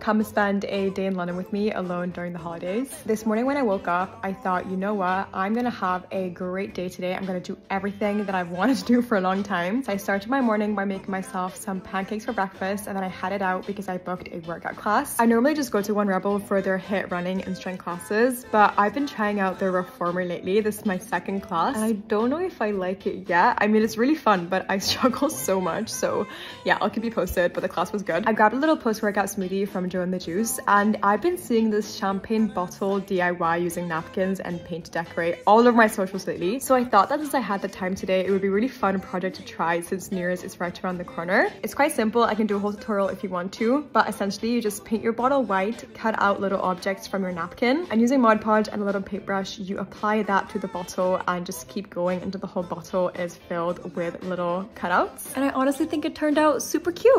come spend a day in London with me alone during the holidays. This morning when I woke up, I thought, you know what? I'm gonna have a great day today. I'm gonna do everything that I've wanted to do for a long time. So I started my morning by making myself some pancakes for breakfast and then I headed out because I booked a workout class. I normally just go to One Rebel for their HIIT running and strength classes, but I've been trying out their reformer lately. This is my second class and I don't know if I like it yet. I mean, it's really fun, but I struggle so much. So yeah, I'll keep you posted, but the class was good. I grabbed a little post-workout smoothie from Joe and the Juice and I've been seeing this champagne bottle DIY using napkins and paint to decorate all over my socials lately. So I thought that since I had the time today, it would be a really fun project to try since New Year's is right around the corner. It's quite simple. I can do a whole tutorial if you want to, but essentially you just paint your bottle white, cut out little objects from your napkin and using Mod Podge and a little paintbrush, you apply that to the bottle and just keep going until the whole bottle is filled with little cutouts. And I honestly think it turned out super cute.